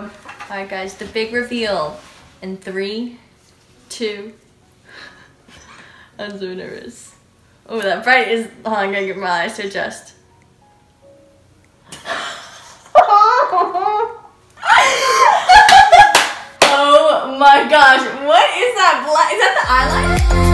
Oh, Alright guys, the big reveal in three, two, I'm so nervous. Oh, that bright is, on, I'm gonna get my eyes to adjust. oh my gosh, what is that black, is that the eyeliner?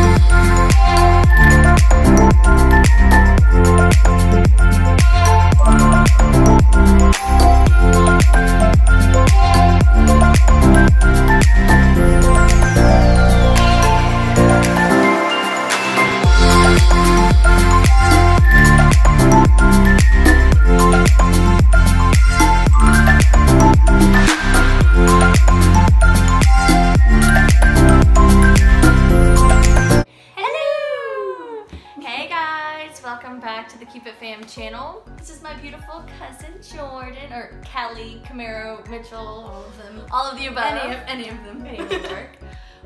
Cupit Fam channel. This is my beautiful cousin Jordan, or Kelly, Camaro, Mitchell, all of them, all of the above. Any of any of them. Any of them work.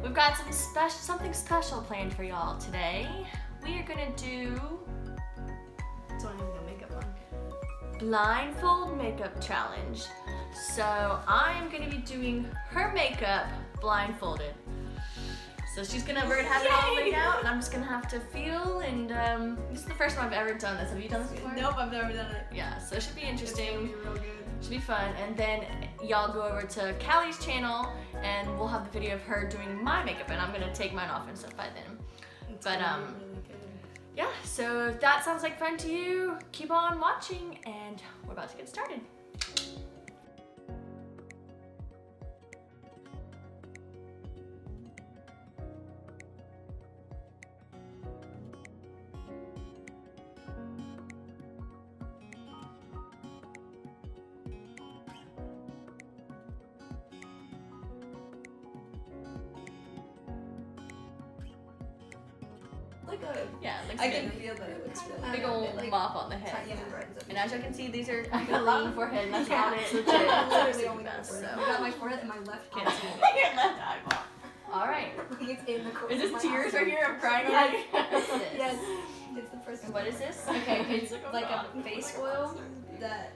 We've got some special, something special planned for y'all today. We are gonna do need to makeup on. blindfold makeup challenge. So I'm gonna be doing her makeup blindfolded. So she's gonna, we're gonna have it all laid out, and I'm just gonna have to feel. And um, this is the first time I've ever done this. Have you done this before? Nope, I've never done it. Yeah, so it should be interesting. be real good. Should be fun. And then y'all go over to Cali's channel, and we'll have the video of her doing my makeup, and I'm gonna take mine off and stuff by then. It's But, um, really. Yeah, so if that sounds like fun to you, keep on watching, and we're about to get started. Old It, like, mop on the head. tightens and. And as you can see, these are I got a lot on the forehead, that's Yeah, about it. legit. That's Literally only my best, forehead. so. I got my forehead and my left Can't can't see see your left eyeball. All right. It's in the corner. Is this tears eye. right here? I'm crying Yes. already. Yes. It's the first what is this? Okay, it's Look like around. a face oil that.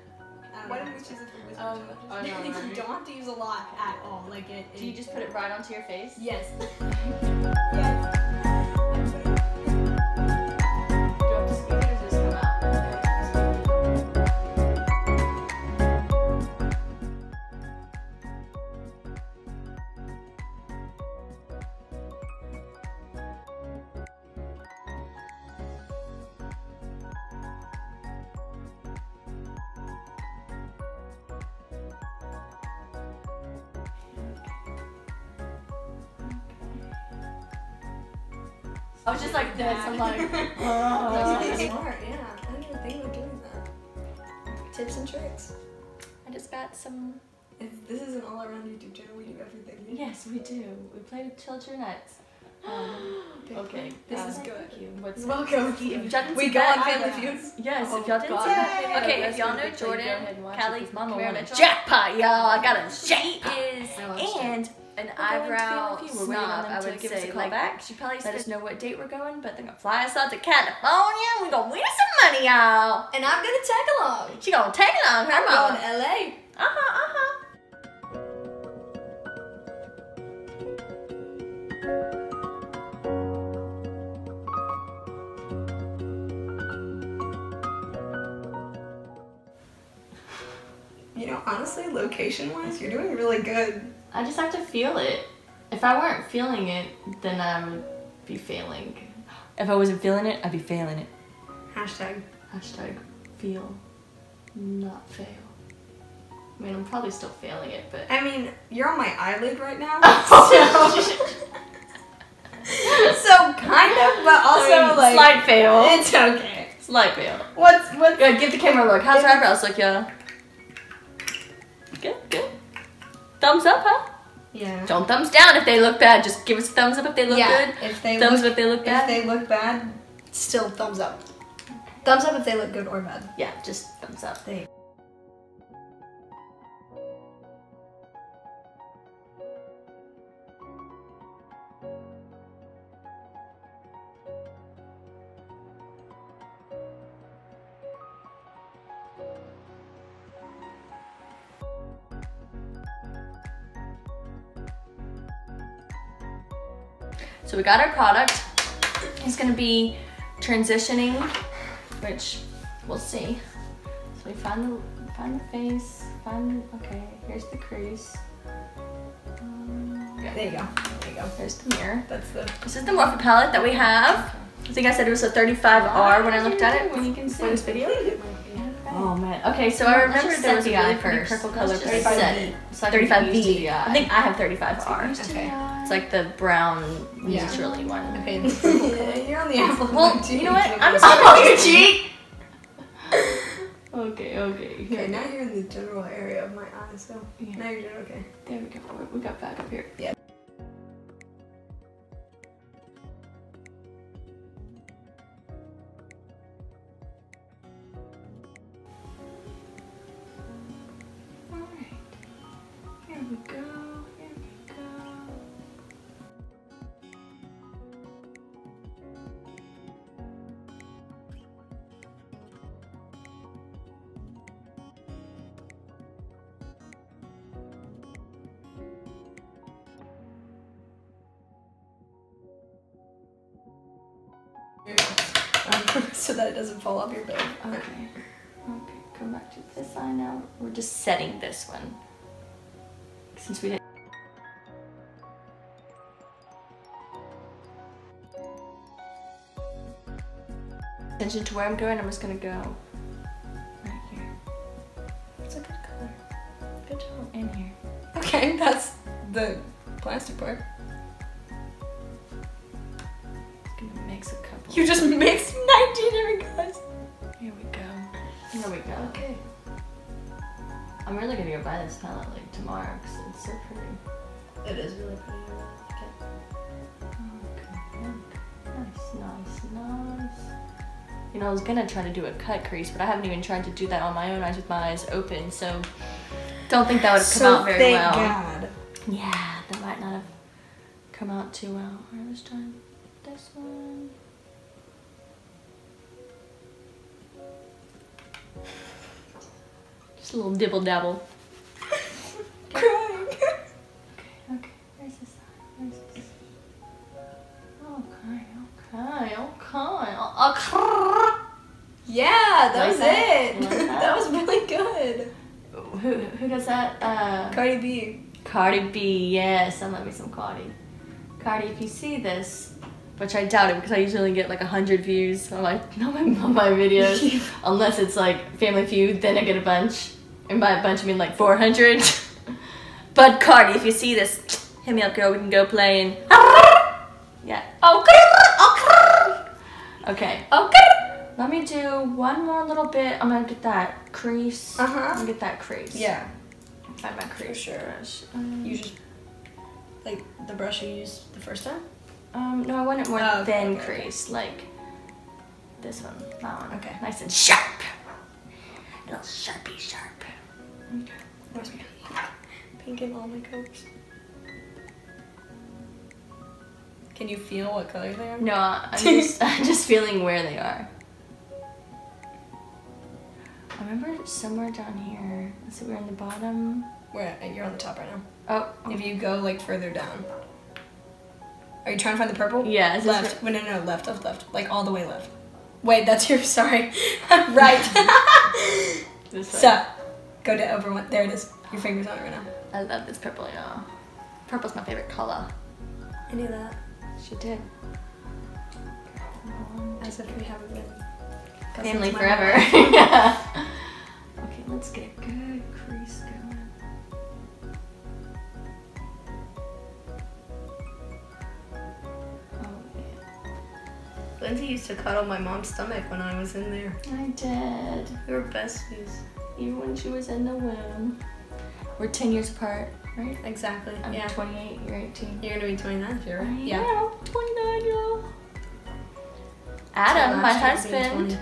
Um, Why didn't we choose it for wizard Um. I know, you don't have to use a lot at all. Like it. Do you it- just put it right onto your face? Yes. Yes. That's really smart. Yeah. I didn't even think of doing that. Tips and tricks. I just got some. If this is an all-around YouTube channel. We do everything. Yes, we do. We play with Childrenettes. Um, okay. This um, is good. Thank you. What's Welcome. If y'all We see go on Family eyebrows. Feud. Yes, Oh, if y'all didn't see that. Okay, if y'all know be Jordan, ahead and watch it, Cali, 'cause Mama Mitchell, jackpot, y'all! I got a she is I watched and an into eyebrow Family Feud. snob. We're waiting on them I to would give us a say, call like, back. she probably Let let us us know what date we're going, but they're gonna fly us out to California. We're gonna win some money, y'all. And I'm gonna tag along. She gonna take along her I'm mama. going to LA. Uh huh, uh huh. You know, honestly, location-wise, you're doing really good. I just have to feel it. If I weren't feeling it, then I would be failing. If I wasn't feeling it, I'd be failing it. Hashtag. Hashtag feel, not fail. I mean, I'm probably still failing it, but. I mean, you're on my eyelid right now. so, so kind of, but also I mean, like slight fail. it's okay. Slight fail. What's what's Good, give the camera a look. How's your eyebrows look, y'all? Good, good. Thumbs up, huh? yeah. Don't thumbs down if they look bad. Just give us a thumbs up if they look yeah. good. If they Thumbs look, up if they look If bad. they look bad, still thumbs up. Thumbs up if they look good or bad. yeah, just thumbs up. they So we got our product. He's gonna be transitioning, which we'll see. So we find the find the face, find okay, here's the crease. Um, Yeah, there you go. There you go. There's the mirror. That's the. This is the Morphe palette that we have. I think I said it was a 35R when I looked at it when you can see this video. Okay, so I remember there was a really pretty purple color, but I said it. It's like 35V. I think I have 35R. Okay. It's like the brown Yeah. neutrally one. Okay. color. You're on the apple. Well, you know what? I'm Okay. sorry, you cheat. Okay, okay. Okay, now you're in the general area of my eye, so Yeah. now you're doing okay. There we go. We got back up here. Yeah. We go. So that it doesn't fall off your bed. Okay. Okay, come back to this eye now. We're just setting this one. Since we didn't. Attention to where I'm going, I'm just gonna go right here It's a good color. Good job. and here. Okay, that's the plastic part. Just gonna mix a couple. You just mixed I'm really gonna go buy this palette like tomorrow because it's so pretty. It is really pretty. I really like it. Nice, nice, nice. You know, I was gonna try to do a cut crease, but I haven't even tried to do that on my own eyes with my eyes open, so don't think that would have come out very thank well. God. Yeah, that might not have come out too well. Alright, let's try this one. A little dibble dabble. Crying. Okay, where's this? Where's this? Okay, okay, okay. Okay. yeah, that Like was that? it. Like that? that was really good. Who, who does that? Uh, Cardi B. Cardi B, yes, I love me some Cardi. Cardi, if you see this, which I doubt it because I usually get like a hundred views on my on my, on my videos, unless it's like Family Feud, then I get a bunch, and by a bunch I mean like four hundred. but Cardi, if you see this, hit me up, girl. We can go play and yeah. Okay. Okay. Okay. Let me do one more little bit. I'm gonna get that crease. Uh-huh. I'm gonna get that crease. Yeah, Find my crease sure. brush. Um, you just like the brush you used the first time. Um, no, I want it more Oh, thin okay, okay. crease, like this one, that one. Okay. Nice and sharp. Little sharpy sharp. Okay. Where's my pink in all my colors? Can you feel what color they are? No, I'm just, I'm just feeling where they are. I remember somewhere down here. Let's we're in the bottom. Where uh, you're on the top right now. Oh, If you go like further down. Are you trying to find the purple? Yeah, Left. Wait, no, no, left, left, left. Like all the way left. Wait, that's your. Sorry. right. so, go to over one. There it is. Your finger's on it right now. I love this purple, yeah. Purple's my favorite color. I knew that. She did. Mm-hmm. As if we haven't been. Family forever. yeah. Okay, let's get a good crease going. Lyndsey used to cuddle my mom's stomach when I was in there. I did. We were besties. Even when she was in the womb. We're 10 years apart, right? Exactly. I'm yeah. 28, you're 18. You're gonna be 29 this year, I right? Yeah. am 29, y'all. Adam, So my last year being husband.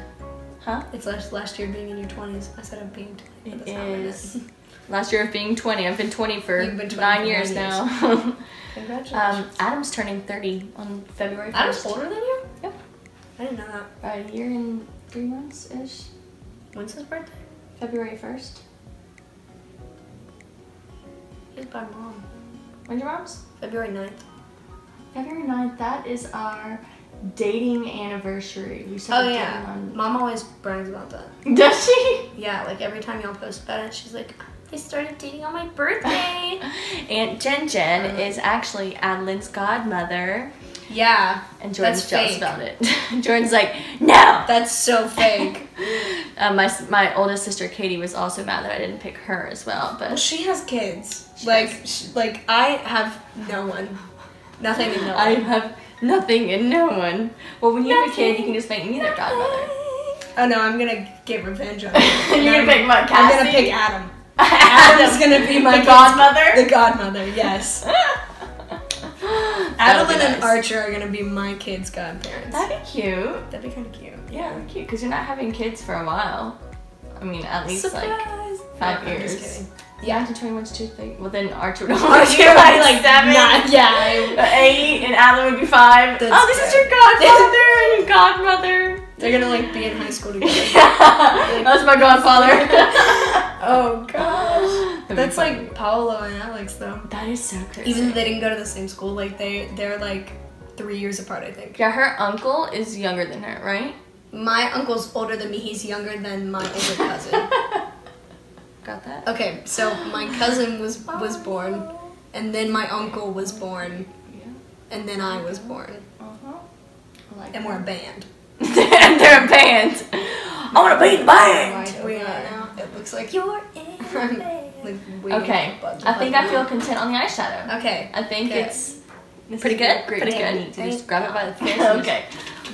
Huh? It's last, last year being in your 20s. I said I'm being 20. It but that's not what I is. Last year of being 20. I've been 20 for been 20 nine for years nine now. Congratulations. um, Adam's turning 30 on February 1st. Adam's older than you? Yep. I didn't know that. About a year and three months ish. When's his birthday? February 1st. He's by mom. When's your mom's? February 9th. February 9th, that is our dating anniversary. We Oh started yeah, dating mom always brags about that. Does she? Yeah, like every time y'all post about it, she's like, "I started dating on my birthday." Aunt Jen Jen Uh-huh. is actually Adeline's godmother, yeah, and Jordan's jealous fake. about it. Jordan's like, no! that's so fake. Uh, my, my oldest sister Katie was also mad that I didn't pick her as well, well, but she has kids. She like, sh like I have no one, nothing and no one. I have nothing and no one. Well, when you have a kid, you can just make me their godmother. Oh no, I'm gonna get revenge on her. You're gonna pick what, I'm gonna pick Adam. Adam's gonna be my the godmother. The godmother, yes. That'll Adeline be and. Archer are gonna be my kids' godparents. That'd be cute. That'd be kind of cute. Yeah, that'd be cute. Because you're not having kids for a while. I mean, at least like five No, I'm just years. kidding. Yeah, to 21's too big. Well, then Archer would Archer be would like, like seven. Nah, yeah. Eight, and Adeline would be five. That's oh, this is your godfather and your godmother. They're gonna like be in high school together. That's my godfather. oh gosh. That'd That's like Paolo and Alex though. That is so crazy. Even though they didn't go to the same school, like they they're like three years apart, I think. yeah, her uncle is younger than her, right? My uncle's older than me. He's younger than my older cousin. Got that? Okay, so my cousin was was born, and then my uncle was born, and then I was born, Uh-huh. I like and we're a band. and they're a band. I want to be in the band. Right, we are now. It looks like You're in the bed. Like waiting Okay, for bugs I think I feel content on the eyeshadow. Okay. I think Okay. it's This pretty good. Great Pretty technique. good. So just grab it by the face. Yeah. okay.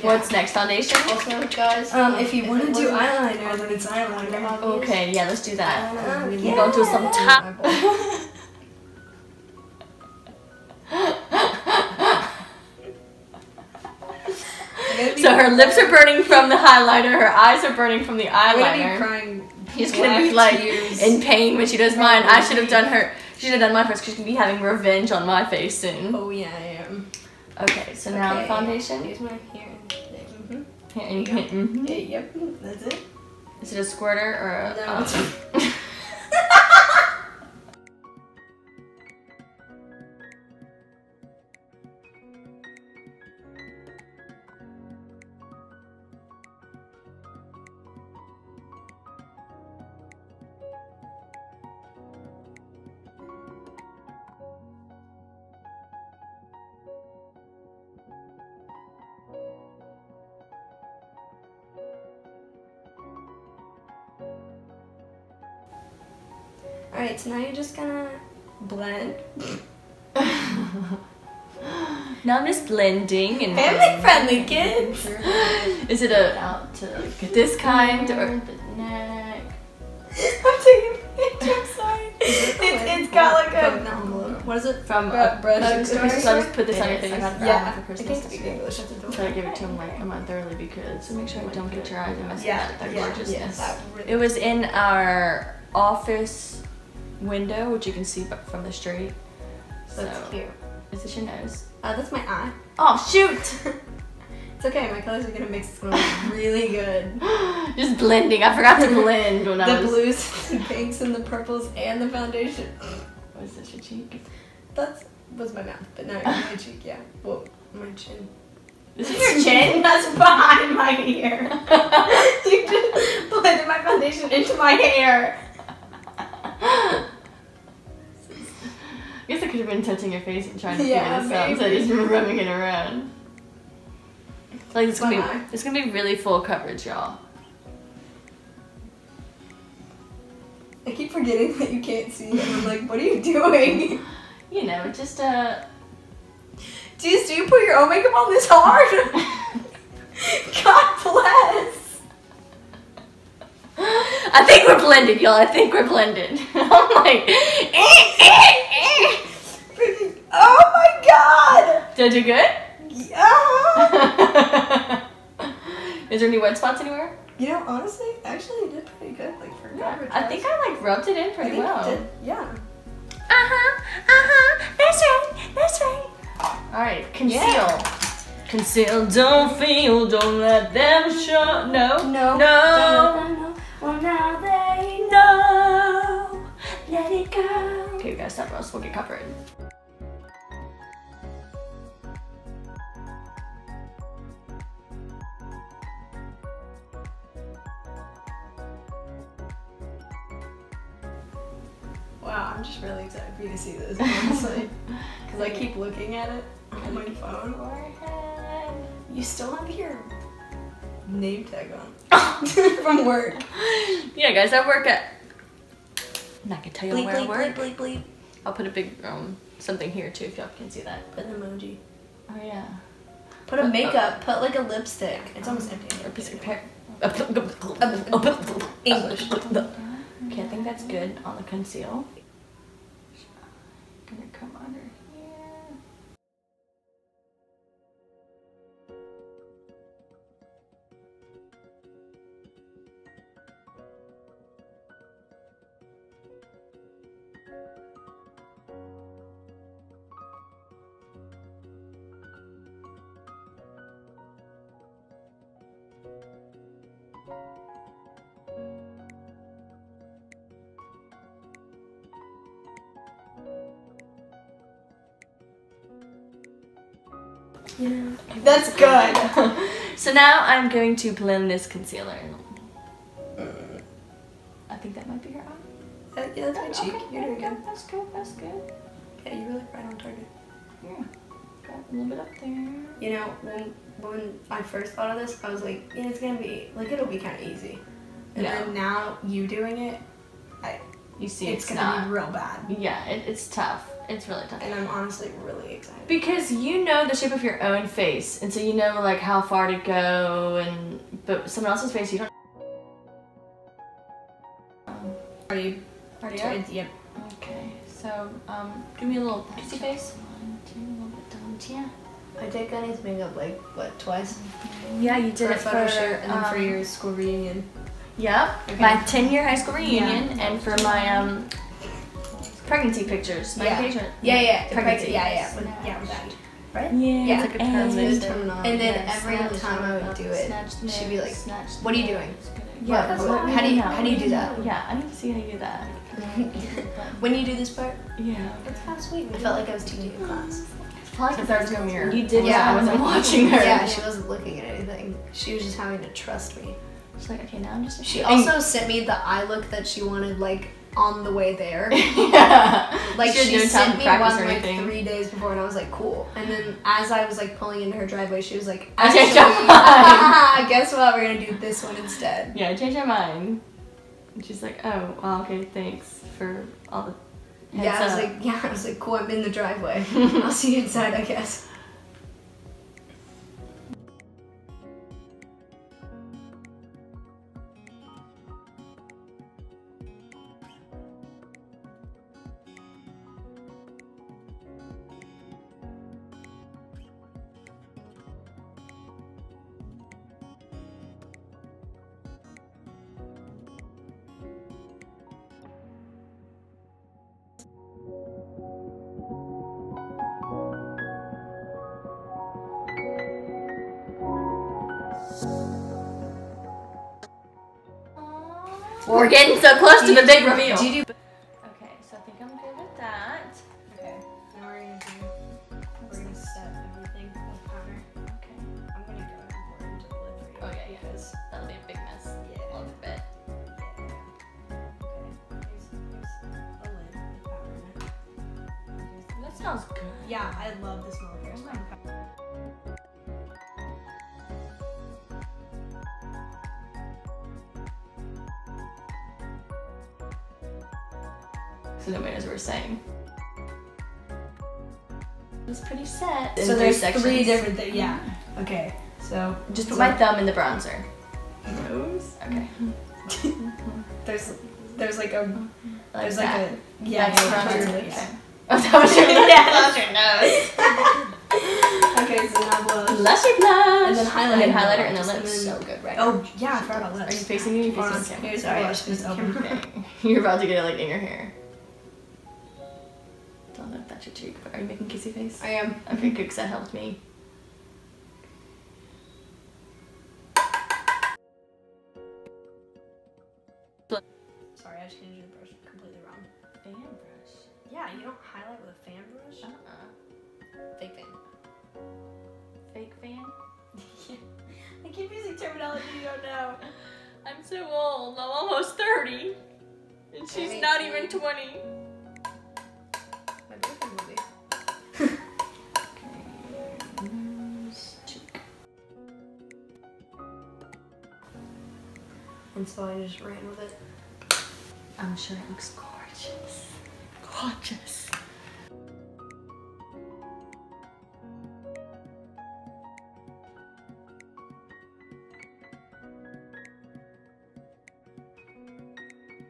What's next? Foundation. Also, guys, um, if you want to do eyeliner, then it's eyeliner. Okay, yeah, let's do that. Oh, We go to some top. so her lips are burning from the highlighter. Her eyes are burning from the I'm gonna be crying. She's gonna be like tears. in pain when she does mine. I should have done her. She should have done mine first. 'cause She's gonna be having revenge on my face soon. Oh yeah, I am. Okay, so now Okay. foundation. Here's my hair. Mm-hmm. Here, and you can- mhm. Yep, that's it. Is it a squirter or a? No, it's- oh. All right, so now you're just gonna blend. now I'm just blending and Family friendly, kids. Is it a out to like this kind or the neck? I'm taking a picture. I'm sorry. It's, it's got like a what is it? From Bre- a bread store? so I just put this on your Yes, I face. got that. Yeah, for I Christmas can't this speak year. English. So I give it to him like a month early because to make sure I don't get your eyes and mess Yeah, with their yeah, gorgeousness. yes. It was in our office window, which you can see from the street. So, That's cute. is this your nose? Uh, that's my eye. Oh shoot! It's okay. My colors are gonna mix. It's gonna look really good. Just blending. I forgot to blend when I was... The blues, the pinks, and the purples, and the foundation. What is this your cheek? That's was my mouth, but now my cheek. Yeah. Whoa, my chin. This is your chin? That's behind my ear. you just blended my foundation into my hair. I guess I could have been touching your face and trying to Yeah, figure this out instead of just rubbing it around. Like it's gonna be it's gonna be really full coverage, y'all. I keep forgetting that you can't see, and I'm like, what are you doing? You know, just uh Jeez, do you put your own makeup on this hard? God bless. I think we're blended, y'all. I think we're blended. I'm like, eh, eh, eh. Oh my god. Did you good? Yeah. Is there any wet spots anywhere? You know, honestly, actually, you did pretty good. Like for coverage. I think I like rubbed it in pretty well. did. Yeah. Uh huh. Uh huh. That's right. That's right. All right. Conceal. Yeah. Conceal. Don't feel. Don't let them show. No. No. No. guess that roast will get covered. Wow, I'm just really excited for you to see this, honestly. Because I keep looking at it on my phone. Forehead. You still have your name tag on from work. Yeah, guys, I work at. I'm not gonna tell you bleep, where bleep, I work. Bleep, bleep, bleep. I'll put a big um something here too if y'all can see that. Put an emoji. Oh yeah. Put a makeup. Put like a lipstick. It's almost empty. Or piece of hair. English. Okay, I think that's good on the conceal. Gonna come under That's good. so now I'm going to blend this concealer. I think that might be her eye. Uh, yeah, that's my cheek. Okay, You're doing good. That's good. That's good. Yeah, you really right on target. Yeah. Got a little bit up there. You know, when when I first thought of this, I was like, yeah, it's gonna be like it'll be kind of easy. And Yeah. then now you doing it, I You see, it's, it's, gonna not. be real bad. Yeah, it, it's tough. It's really tough. And I'm honestly really excited. Because you know the shape of your own face, and so you know like how far to go, and but someone else's face you don't. Um, Are you? Already up? Yep. Okay, so um, do me a little kissy face. One, two, a little bit down here. I take Gunny's makeup like what twice? Yeah, you did for it for photo shoot and then for um, your school reunion. Yep, Okay. my 10 year high school reunion, and for my um pregnancy pictures, my Yeah. engagement. Yeah, yeah, the pregnancy. preg- yeah, yeah, with, yeah, with that. Right? Yeah, Yeah, it's like a and transition. then- and then every time I would do it, she'd be like, "What are you doing?" Yeah, What- what- what- how do you- how do you do that? Yeah, I need to see how you do that. When you do this part, Yeah. it's kind of sweet. I felt like I was teaching a class. It's probably because I was gonna mirror. You did Yeah. yeah. I wasn't watching her. Yeah, she wasn't looking at anything. She was just having to trust me. She's like, okay, now I'm just. She also sent me the eye look that she wanted, like on the way there. yeah. Like she, she, no sent me one like three days before, and I was like, cool. And then as I was like pulling into her driveway, she was like, I changed my mind. guess what? We're gonna do this one instead. Yeah, I changed my mind. And she's like, oh, well, okay, thanks for all the. yeah, I was up." like, yeah, I was like, cool. I'm in the driveway. I'll see you inside, I guess. We're getting so close to the big reveal. Do you do? Okay, so I think I'm good with that. Okay. Now we're gonna do. We're gonna set everything with powder. Okay. I'm gonna go and pour it into the lid for you. Oh, yeah, yeah. That'll be a big mess. yeah. A little bit. Okay. Here's, here's a lid with powder in it. That smells good. Yeah, I love the smell saying. It's pretty set. So there's three different things. Yeah. Mm-hmm. Okay. So Just put my thumb in the bronzer. nose. Okay. There's there's like a Like there's that. like a yeah, Like yeah, bronzer. yeah. Oh, that was your Yeah. that was your nose. Okay, so now blush. Blushy blush. And then highlighter. And highlighter and then Just- lips. So good, right? Oh yeah, I forgot about Are you facing me? Or are you facing the camera? here's the Sorry, blush, just just open. You're about to get it like in your hair. Don't know your cheek, but are you making kissy face? I am. Okay, good, because that helped me. Sorry, I just changed the brush completely wrong. Fan brush. Yeah, you don't highlight with a fan brush. Uh-uh. Fake fan. Fake fan? I keep using terminology you don't know. I'm so old. I'm almost 30. And she's mean, not even 20. And so I just ran with it. I'm sure it looks gorgeous. Gorgeous.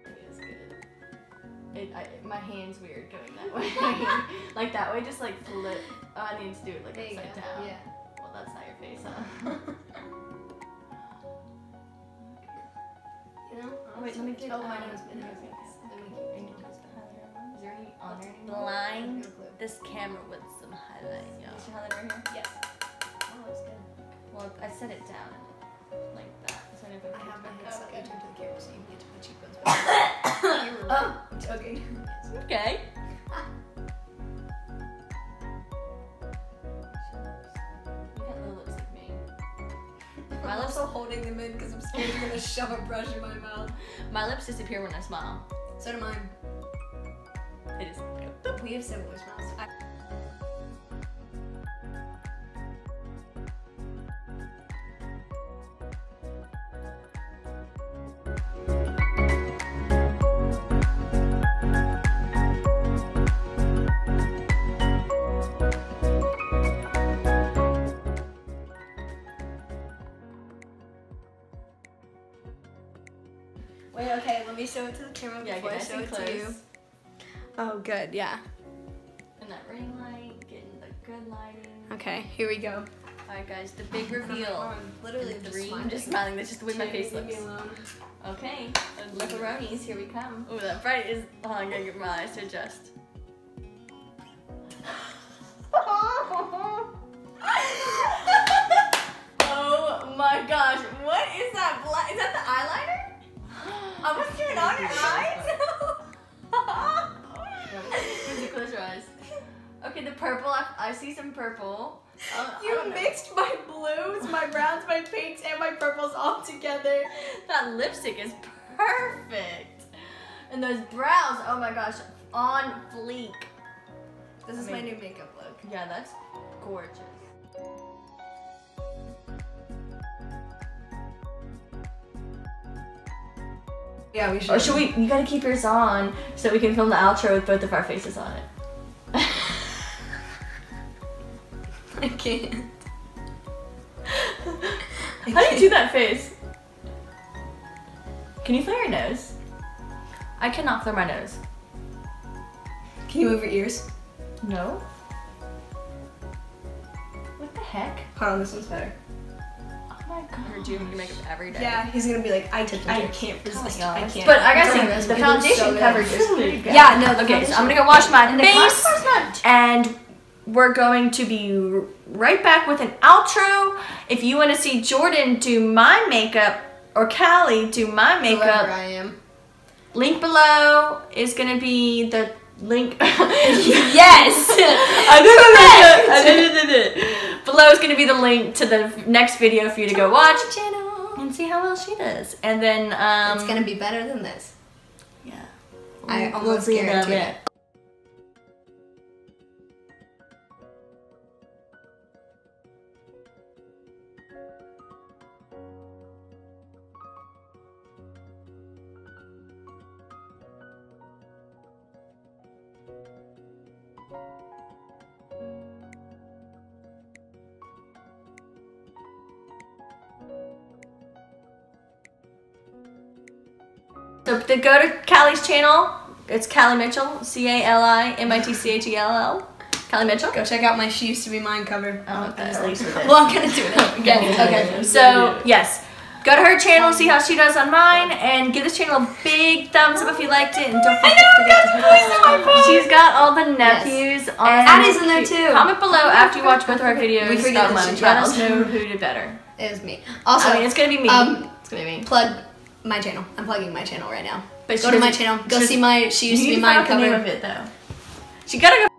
It is good. It, I, my hand's weird going that way. like that way, just like flip. Oh, I need to do it like There upside down. Yeah. Well, that's not your face, huh? Wait, let me get. My um, nose. My nose. okay. Then we keep making those Is there any on there? Blind. Blind this camera with some highlight, y'all. You highlight right here? Yes. Oh, that's good. Well, I set it down like that. So if I have my head okay. to the camera so you can get to my cheekbones. my lips disappear when I smile. So do mine. Just go. We have similar smiles. Wait, okay, let me show it to the camera Yeah, before I show it to you. Oh, good, yeah. And that ring light, getting the good lighting. Okay, here we go. Alright, guys, the big And I'm like, reveal. oh, I'm literally just three, smiling. I'm just smiling. That's just the way my face looks. Okay, the macaronis, here we come. Oh, that bright is. Oh, I'm gonna get my eyes to adjust. Purple. Uh, You don't know. mixed my blues, my browns, my pinks, and my purples all together. That lipstick is perfect. And those brows, oh my gosh, on fleek. This I is my new makeup look. Yeah, that's gorgeous. Yeah, we should. Or should we? You gotta keep yours on so we can film the outro with both of our faces on it. I can't. How do you do that face? Can you flare your nose? I cannot flare my nose. Can you move your ears? No. What the heck? Hold on, this one's better. Oh my god. You're doing your makeup every day. Yeah, he's gonna be like, I, Tips and I can't resist. gosh. I can't. But I gotta It's on say, my the resume. It looks foundation so good. coverage is pretty good. Yeah, no, the Okay, so foundation- I'm gonna go wash my And the face, and we're going to be right back with an outro. If you want to see Jordan do my makeup or Cali do my Whoever makeup, I am. link below is gonna be the link. Yes. Below is gonna be the link to the next video for you to go watch channel. and see how well she does. And then um, It's gonna be better than this. yeah. I almost guarantee it. it. So to go to Cali's channel, it's Cali Mitchell, C A L I M I T C H E L L. Callie Mitchell. Go check out my She Used to Be Mine cover. I don't know what that is. Well, I'm gonna do it again. Okay. So yes, go to her channel, see how she does on mine, and give this channel a big thumbs up if you liked it. And don't forget, forget to the- She's got all the nephews on. Addie's in there too. Comment below after you watch both of our videos. We forget that she's Let us know who did better. It was me. Also, I mean, it's gonna be me. um, it's gonna be me. plug my channel. I'm plugging my channel right now. But Go to my channel. Go see my She Used to Be my to find Mine out the name cover. of it though. She gotta go.